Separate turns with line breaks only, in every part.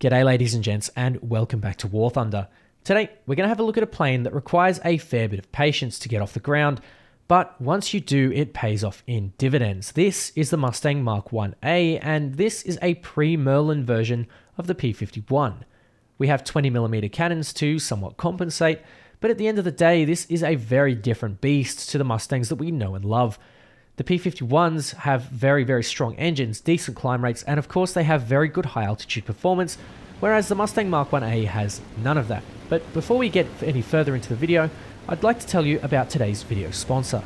G'day, ladies and gents, and welcome back to War Thunder. Today, we're going to have a look at a plane that requires a fair bit of patience to get off the ground, but once you do, it pays off in dividends. This is the Mustang Mark 1A, and this is a pre Merlin version of the P 51. We have 20mm cannons to somewhat compensate, but at the end of the day, this is a very different beast to the Mustangs that we know and love. The P51s have very, very strong engines, decent climb rates, and of course they have very good high altitude performance, whereas the Mustang Mark 1A has none of that. But before we get any further into the video, I'd like to tell you about today's video sponsor.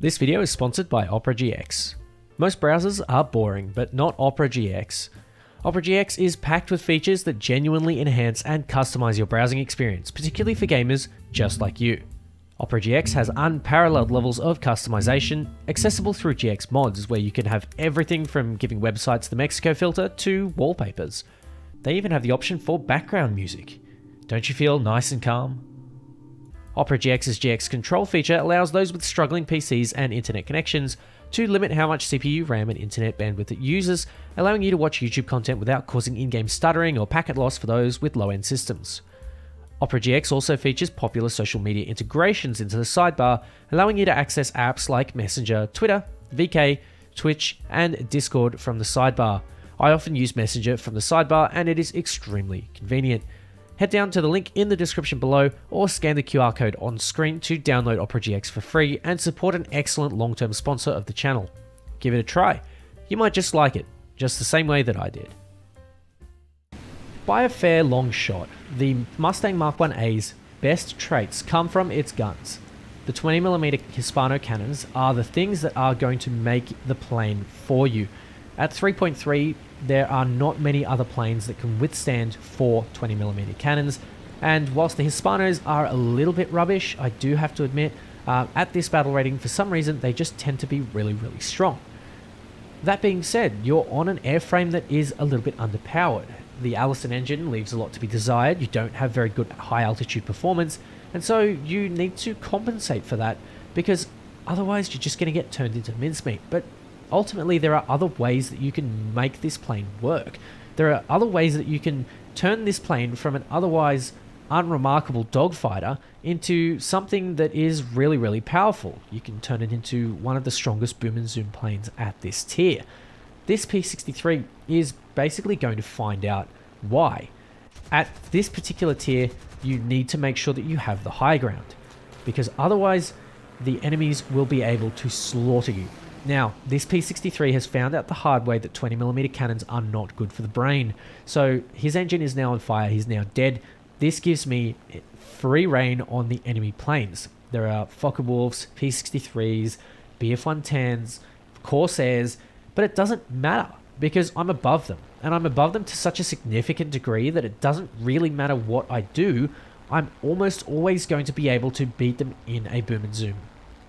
This video is sponsored by Opera GX. Most browsers are boring, but not Opera GX. Opera GX is packed with features that genuinely enhance and customize your browsing experience, particularly for gamers just like you. Opera GX has unparalleled levels of customization, accessible through GX mods, where you can have everything from giving websites the Mexico filter to wallpapers. They even have the option for background music. Don't you feel nice and calm? Opera GX's GX control feature allows those with struggling PCs and internet connections to limit how much CPU, RAM, and internet bandwidth it uses, allowing you to watch YouTube content without causing in game stuttering or packet loss for those with low end systems. Opera GX also features popular social media integrations into the sidebar, allowing you to access apps like Messenger, Twitter, VK, Twitch, and Discord from the sidebar. I often use Messenger from the sidebar and it is extremely convenient. Head down to the link in the description below or scan the QR code on screen to download Opera GX for free and support an excellent long term sponsor of the channel. Give it a try. You might just like it, just the same way that I did. By a fair long shot, the Mustang Mark 1A's best traits come from its guns. The 20mm Hispano cannons are the things that are going to make the plane for you. At 3.3, there are not many other planes that can withstand four 20mm cannons, and whilst the Hispanos are a little bit rubbish, I do have to admit, uh, at this battle rating, for some reason, they just tend to be really, really strong. That being said, you're on an airframe that is a little bit underpowered the Allison engine leaves a lot to be desired. You don't have very good high altitude performance, and so you need to compensate for that because otherwise you're just going to get turned into mincemeat. But ultimately, there are other ways that you can make this plane work. There are other ways that you can turn this plane from an otherwise unremarkable dogfighter into something that is really, really powerful. You can turn it into one of the strongest boom and zoom planes at this tier. This P63 is basically going to find out why. At this particular tier, you need to make sure that you have the high ground, because otherwise the enemies will be able to slaughter you. Now, this P63 has found out the hard way that 20mm cannons are not good for the brain, so his engine is now on fire, he's now dead. This gives me free rein on the enemy planes. There are Focke-Wulfs, P63s, BF-110s, Corsairs, but it doesn't matter because I'm above them. And I'm above them to such a significant degree that it doesn't really matter what I do. I'm almost always going to be able to beat them in a boom and zoom.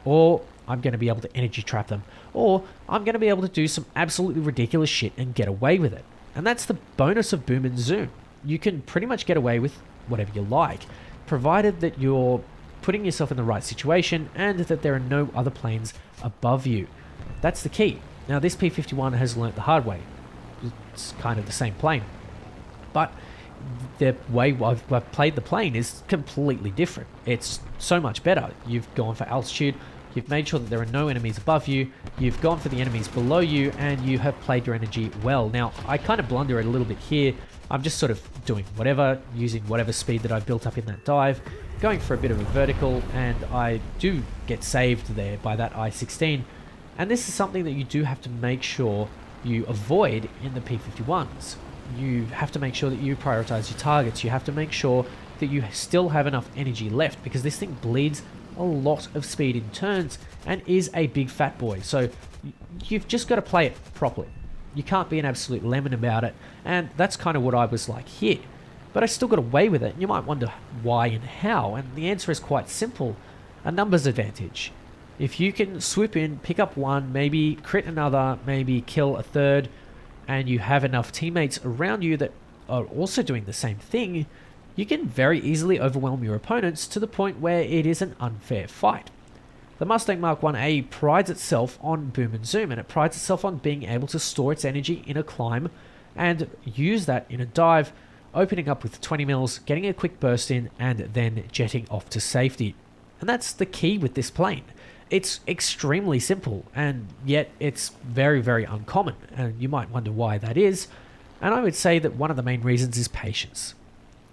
Or I'm going to be able to energy trap them. Or I'm going to be able to do some absolutely ridiculous shit and get away with it. And that's the bonus of boom and zoom. You can pretty much get away with whatever you like, provided that you're putting yourself in the right situation and that there are no other planes above you. That's the key. Now, this P51 has learnt the hard way. It's kind of the same plane. But the way I've, I've played the plane is completely different. It's so much better. You've gone for altitude, you've made sure that there are no enemies above you, you've gone for the enemies below you, and you have played your energy well. Now, I kind of blunder it a little bit here. I'm just sort of doing whatever, using whatever speed that I've built up in that dive, going for a bit of a vertical, and I do get saved there by that I-16, and this is something that you do have to make sure you avoid in the P51s. You have to make sure that you prioritize your targets. You have to make sure that you still have enough energy left because this thing bleeds a lot of speed in turns and is a big fat boy. So you've just got to play it properly. You can't be an absolute lemon about it. And that's kind of what I was like here. But I still got away with it. You might wonder why and how. And the answer is quite simple a numbers advantage. If you can swoop in, pick up one, maybe crit another, maybe kill a third, and you have enough teammates around you that are also doing the same thing, you can very easily overwhelm your opponents to the point where it is an unfair fight. The Mustang Mark 1A prides itself on boom and zoom, and it prides itself on being able to store its energy in a climb and use that in a dive, opening up with 20 mils, getting a quick burst in, and then jetting off to safety. And that's the key with this plane. It's extremely simple, and yet it's very, very uncommon. And you might wonder why that is. And I would say that one of the main reasons is patience.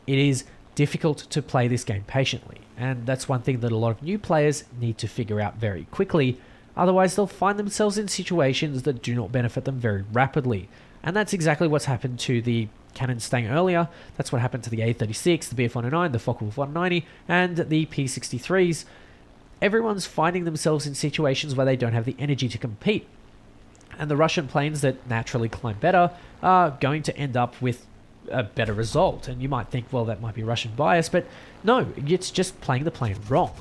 It is difficult to play this game patiently, and that's one thing that a lot of new players need to figure out very quickly. Otherwise, they'll find themselves in situations that do not benefit them very rapidly. And that's exactly what's happened to the Cannon Stang earlier. That's what happened to the A36, the BF-109, the Focke-Wulf 190, and the P63s. Everyone's finding themselves in situations where they don't have the energy to compete. And the Russian planes that naturally climb better are going to end up with a better result. And you might think, well, that might be Russian bias, but no, it's just playing the plane wrong.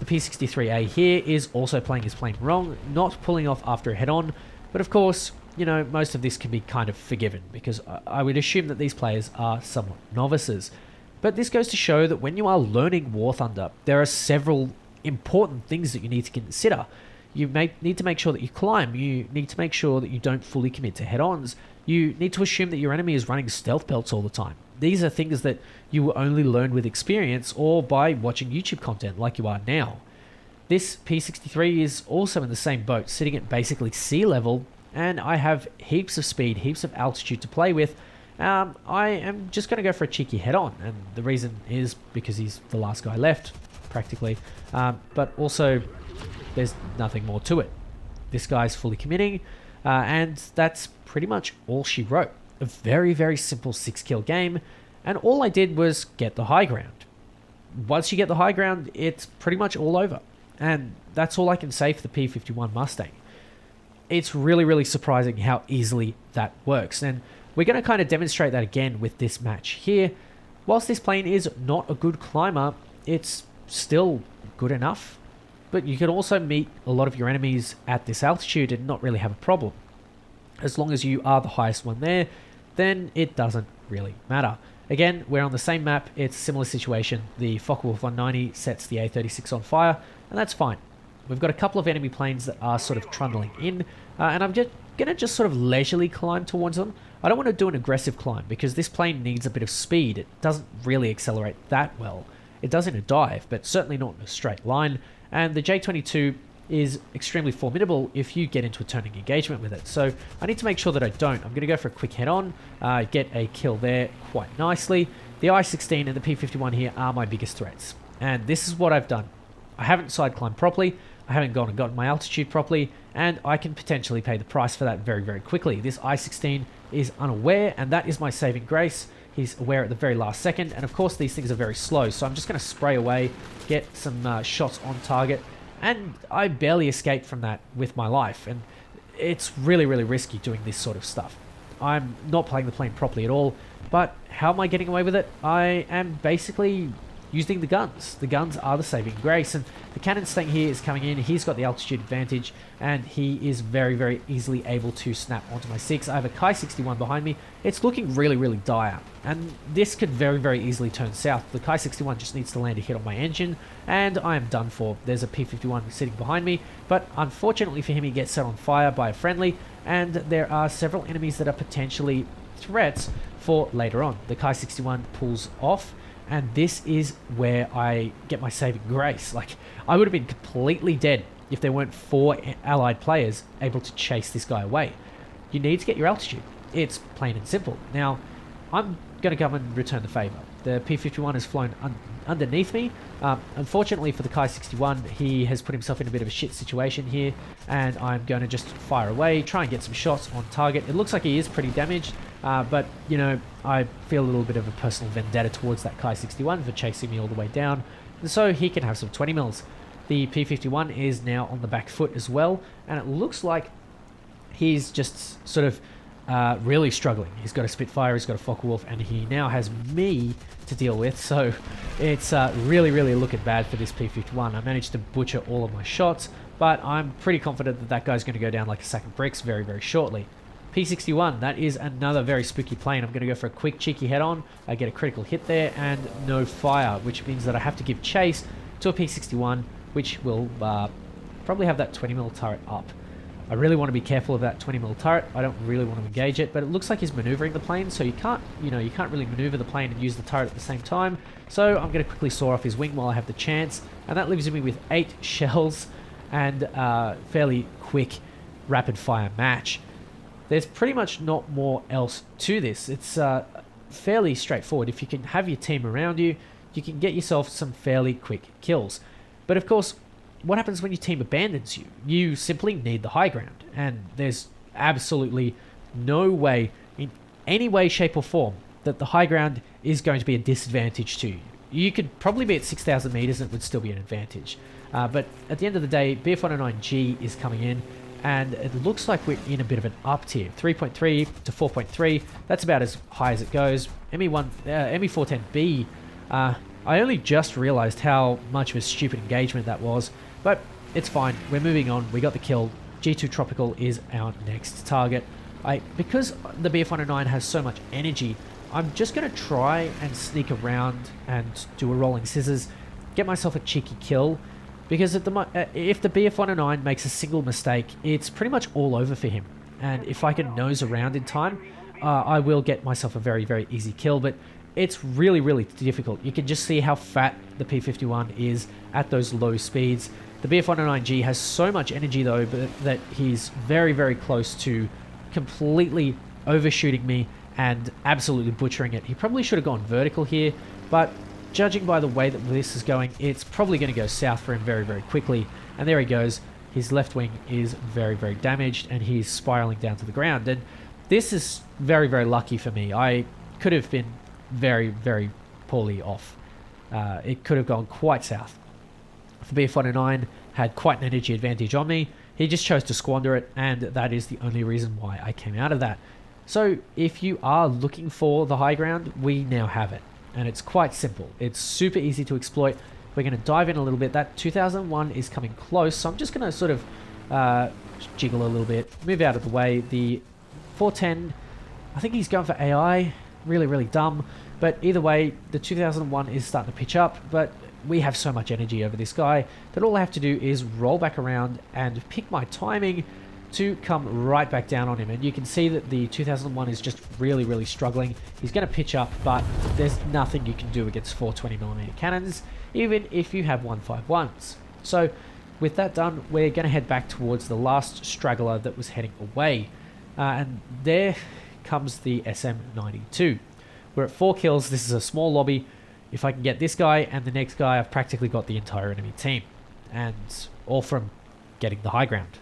The P63A here is also playing his plane wrong, not pulling off after a head-on, but of course, you know, most of this can be kind of forgiven because I would assume that these players are somewhat novices. But this goes to show that when you are learning War Thunder, there are several important things that you need to consider. You need to make sure that you climb. You need to make sure that you don't fully commit to head-ons. You need to assume that your enemy is running stealth belts all the time. These are things that you will only learn with experience or by watching YouTube content like you are now. This P63 is also in the same boat, sitting at basically sea level, and I have heaps of speed, heaps of altitude to play with. Um, I am just going to go for a cheeky head-on, and the reason is because he's the last guy left, practically. Um, but also, there's nothing more to it. This guy's fully committing, uh, and that's pretty much all she wrote. A very, very simple six kill game, and all I did was get the high ground. Once you get the high ground, it's pretty much all over. And that's all I can say for the P51 Mustang. It's really, really surprising how easily that works. And we're going to kind of demonstrate that again with this match here. Whilst this plane is not a good climber, it's still good enough. But you can also meet a lot of your enemies at this altitude and not really have a problem. As long as you are the highest one there, then it doesn't really matter. Again, we're on the same map, it's a similar situation. The Focke-Wulf 190 sets the A36 on fire, and that's fine. We've got a couple of enemy planes that are sort of trundling in, uh, and I'm just going to just sort of leisurely climb towards them. I don't want to do an aggressive climb because this plane needs a bit of speed. It doesn't really accelerate that well. It does in a dive, but certainly not in a straight line. And the J22 is extremely formidable if you get into a turning engagement with it. So I need to make sure that I don't. I'm going to go for a quick head-on, uh, get a kill there quite nicely. The I-16 and the P-51 here are my biggest threats. And this is what I've done. I haven't side climbed properly, I haven't gone and gotten my altitude properly, and I can potentially pay the price for that very, very quickly. This I-16 is unaware, and that is my saving grace. He's aware at the very last second, and of course these things are very slow, so I'm just going to spray away, get some uh, shots on target, and I barely escaped from that with my life, and it's really, really risky doing this sort of stuff. I'm not playing the plane properly at all, but how am I getting away with it? I am basically using the guns. The guns are the saving grace, and the Cannon Stang here is coming in. He's got the altitude advantage, and he is very, very easily able to snap onto my 6. I have a Kai 61 behind me. It's looking really, really dire, and this could very, very easily turn south. The Kai 61 just needs to land a hit on my engine, and I am done for. There's a P-51 sitting behind me, but unfortunately for him, he gets set on fire by a friendly, and there are several enemies that are potentially threats for later on. The Kai 61 pulls off, and this is where I get my saving grace. Like, I would have been completely dead if there weren't four allied players able to chase this guy away. You need to get your altitude. It's plain and simple. Now, I'm going to come and return the favour. The P-51 has flown underneath me. Um, unfortunately for the Kai 61, he has put himself in a bit of a shit situation here, and I'm going to just fire away, try and get some shots on target. It looks like he is pretty damaged, uh, but, you know, I feel a little bit of a personal vendetta towards that Kai 61 for chasing me all the way down. And so he can have some 20 mils. The P51 is now on the back foot as well. And it looks like he's just sort of uh, really struggling. He's got a Spitfire, he's got a Focke-Wulf, and he now has me to deal with. So it's uh, really, really looking bad for this P51. I managed to butcher all of my shots, but I'm pretty confident that that guy's going to go down like a sack of bricks very, very shortly. P61, that is another very spooky plane. I'm going to go for a quick cheeky head-on. I get a critical hit there and no fire, which means that I have to give chase to a P61, which will uh, probably have that 20mm turret up. I really want to be careful of that 20 mil turret. I don't really want to engage it, but it looks like he's maneuvering the plane, so you can't, you know, you can't really maneuver the plane and use the turret at the same time. So I'm going to quickly saw off his wing while I have the chance, and that leaves me with eight shells and uh, fairly quick rapid fire match. There's pretty much not more else to this. It's uh, fairly straightforward. If you can have your team around you, you can get yourself some fairly quick kills. But of course, what happens when your team abandons you? You simply need the high ground, and there's absolutely no way, in any way, shape, or form, that the high ground is going to be a disadvantage to you. You could probably be at 6,000 meters and it would still be an advantage. Uh, but at the end of the day, BF109G is coming in, and it looks like we're in a bit of an up tier 3.3 to 4.3 that's about as high as it goes me1 uh, me410b uh, i only just realized how much of a stupid engagement that was but it's fine we're moving on we got the kill g2 tropical is our next target i because the bf109 has so much energy i'm just going to try and sneak around and do a rolling scissors get myself a cheeky kill because the, uh, if the BF109 makes a single mistake, it's pretty much all over for him. And if I can nose around in time, uh, I will get myself a very, very easy kill. But it's really, really difficult. You can just see how fat the P51 is at those low speeds. The BF109G has so much energy though, that he's very, very close to completely overshooting me and absolutely butchering it. He probably should have gone vertical here, but judging by the way that this is going, it's probably going to go south for him very, very quickly. And there he goes. His left wing is very, very damaged, and he's spiraling down to the ground. And this is very, very lucky for me. I could have been very, very poorly off. Uh, it could have gone quite south. The BF-109 had quite an energy advantage on me. He just chose to squander it, and that is the only reason why I came out of that. So if you are looking for the high ground, we now have it and it's quite simple. It's super easy to exploit. We're going to dive in a little bit. That 2001 is coming close, so I'm just going to sort of uh, jiggle a little bit, move out of the way. The 410, I think he's going for AI. Really, really dumb. But either way, the 2001 is starting to pitch up, but we have so much energy over this guy that all I have to do is roll back around and pick my timing to come right back down on him. And you can see that the 2001 is just really, really struggling. He's going to pitch up, but there's nothing you can do against 420mm cannons, even if you have 151s. So with that done, we're going to head back towards the last straggler that was heading away. Uh, and there comes the SM92. We're at 4 kills. This is a small lobby. If I can get this guy and the next guy, I've practically got the entire enemy team. And all from getting the high ground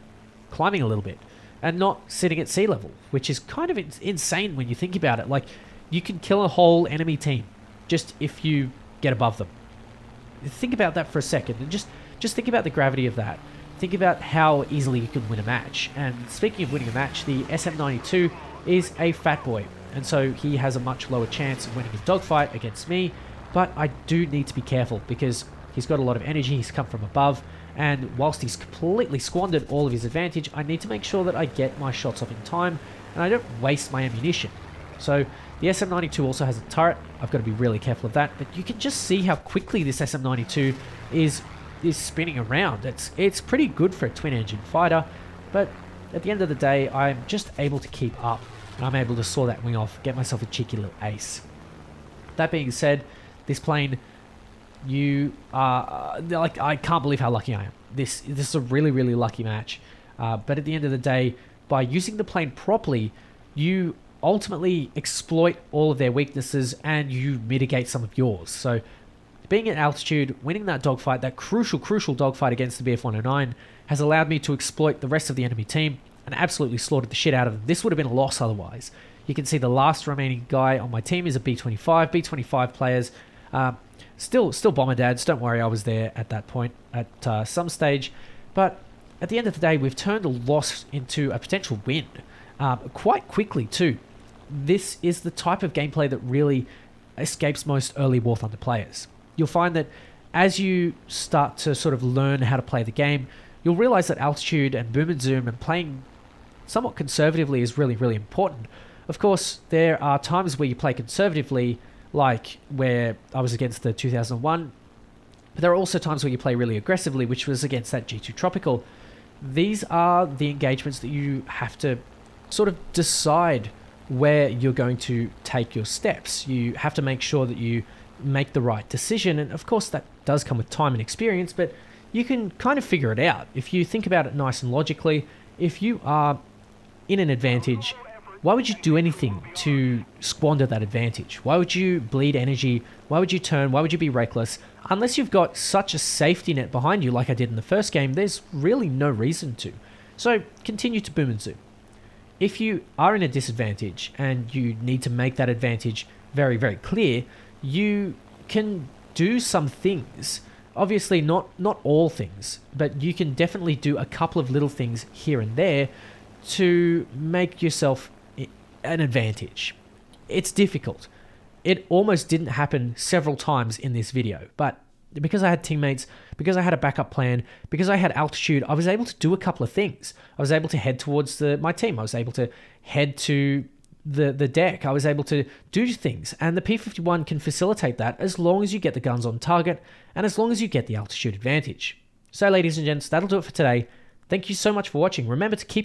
climbing a little bit and not sitting at sea level, which is kind of insane when you think about it. Like, you can kill a whole enemy team just if you get above them. Think about that for a second and just, just think about the gravity of that. Think about how easily you can win a match. And speaking of winning a match, the SM92 is a fat boy, and so he has a much lower chance of winning a dogfight against me. But I do need to be careful because he's got a lot of energy, he's come from above, and whilst he's completely squandered all of his advantage, I need to make sure that I get my shots off in time and I don't waste my ammunition. So the SM92 also has a turret. I've got to be really careful of that. But you can just see how quickly this SM92 is is spinning around. It's it's pretty good for a twin engine fighter, but at the end of the day, I'm just able to keep up and I'm able to saw that wing off, get myself a cheeky little ace. That being said, this plane you are uh, like I can't believe how lucky I am. This this is a really really lucky match. Uh, but at the end of the day, by using the plane properly, you ultimately exploit all of their weaknesses and you mitigate some of yours. So being at altitude, winning that dogfight, that crucial, crucial dogfight against the BF-109, has allowed me to exploit the rest of the enemy team and absolutely slaughtered the shit out of them. This would have been a loss otherwise. You can see the last remaining guy on my team is a B-25. B-25 players uh, Still, still bomber dads. Don't worry, I was there at that point at uh, some stage. But at the end of the day, we've turned a loss into a potential win um, quite quickly too. This is the type of gameplay that really escapes most early War Thunder players. You'll find that as you start to sort of learn how to play the game, you'll realize that altitude and boom and zoom and playing somewhat conservatively is really, really important. Of course, there are times where you play conservatively like where I was against the 2001. But there are also times where you play really aggressively, which was against that G2 Tropical. these are the engagements that you have to sort of decide where you're going to take your steps. You have to make sure that you make the right decision. And of course, that does come with time and experience, but you can kind of figure it out. If you think about it nice and logically, if you are in an advantage, why would you do anything to squander that advantage? Why would you bleed energy? Why would you turn? Why would you be reckless? Unless you've got such a safety net behind you, like I did in the first game, there's really no reason to. So continue to boom and zoom. If you are in a disadvantage and you need to make that advantage very, very clear, you can do some things. Obviously, not not all things, but you can definitely do a couple of little things here and there to make yourself an advantage. It's difficult. It almost didn't happen several times in this video, but because I had teammates, because I had a backup plan, because I had altitude, I was able to do a couple of things. I was able to head towards the, my team. I was able to head to the, the deck. I was able to do things. And the P51 can facilitate that as long as you get the guns on target and as long as you get the altitude advantage. So, ladies and gents, that'll do it for today. Thank you so much for watching. Remember to keep